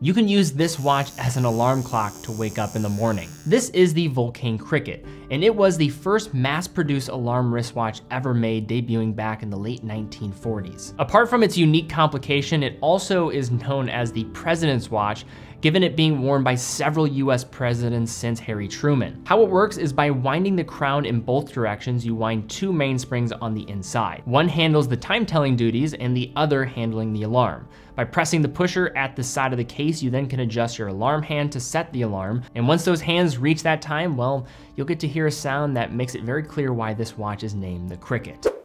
You can use this watch as an alarm clock to wake up in the morning. This is the Vulcain Cricket, and it was the first mass-produced alarm wristwatch ever made, debuting back in the late 1940s. Apart from its unique complication, it also is known as the President's Watch, given it being worn by several US presidents since Harry Truman. How it works is by winding the crown in both directions, you wind two mainsprings on the inside. One handles the time telling duties and the other handling the alarm. By pressing the pusher at the side of the case, you then can adjust your alarm hand to set the alarm. And once those hands reach that time, well, you'll get to hear a sound that makes it very clear why this watch is named the Cricket.